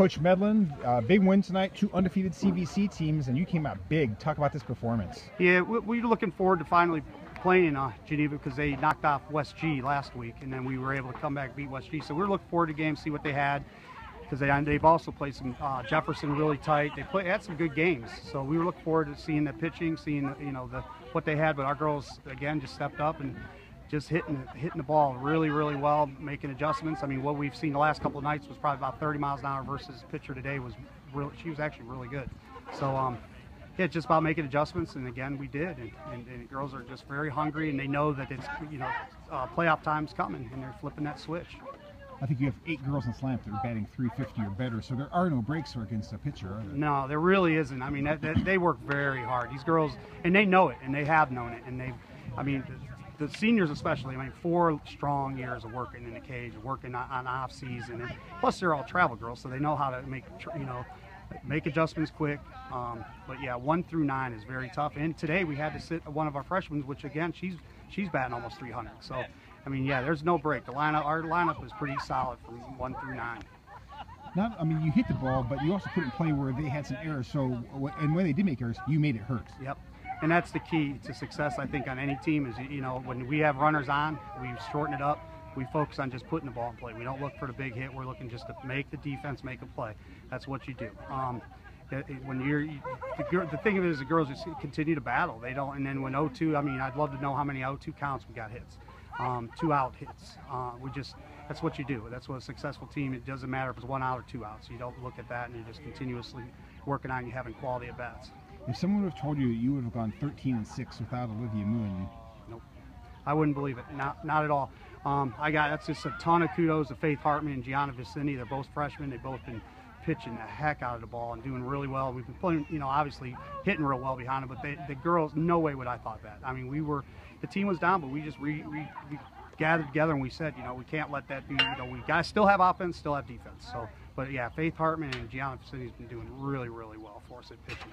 Coach Medlen, uh, big win tonight, two undefeated CVC teams, and you came out big. Talk about this performance. Yeah, we- we're looking forward to finally playing uh, Geneva because they knocked off West G last week, and then we were able to come back and beat West G. So we're looking forward to games, see what they had, because they they've also played some uh, Jefferson really tight. They play had some good games, so we were looking forward to seeing the pitching, seeing you know the what they had. But our girls again just stepped up and just hitting hitting the ball really really well, making adjustments. I mean, what we've seen the last couple of nights was probably about 30 miles an hour versus pitcher today was really she was actually really good. So um, yeah, just about making adjustments, and again, we did. And, and, and the girls are just very hungry, and they know that it's you know uh, playoff time's coming, and they're flipping that switch. I think you have eight girls in slam that are batting 350 or better, so there are no breaks against a pitcher, are there? No, there really isn't. I mean, that, that, they work very hard. These girls, and they know it, and they have known it, and they, I mean, the, seniors especially. I mean, four strong years of working in the cage, working on, on off season, and plus they're all travel girls, so they know how to make, you know, make adjustments quick. Um, but yeah, one through nine is very tough. And today we had to sit one of our freshmen, which again she's she's batting almost 300. So, I mean, yeah, there's no break. The lineup, our lineup is pretty solid from one through nine. Not, I mean, you hit the ball, but you also put it in play where they had some errors. So, and when they did make errors, you made it hurt. Yep. And that's the key to success, I think, on any team is, you know, when we have runners on, we shorten it up. We focus on just putting the ball in play. We don't look for the big hit. We're looking just to make the defense make a play. That's what you do. Um, when you're, the, the thing of it is the girls just continue to battle. They don't, and then when 0-2, I mean, I'd love to know how many 0-2 counts we got hits. Um, two out hits. Uh, we just, that's what you do. That's what a successful team, it doesn't matter if it's one out or two outs. You don't look at that and you're just continuously working on you having quality at bats. If someone would have told you that you would have gone 13 and 6 without Olivia Moon, Nope. I wouldn't believe it. Not not at all. Um, I got that's just a ton of kudos to Faith Hartman and Gianna Vicini. They're both freshmen. They've both been pitching the heck out of the ball and doing really well. We've been playing, you know, obviously hitting real well behind them. But they, the girls, no way would I thought that. I mean, we were the team was down, but we just re, re, we gathered together and we said, you know, we can't let that be. You know, we guys still have offense, still have defense. So, but yeah, Faith Hartman and Gianna Vicini's been doing really, really well for us at pitching.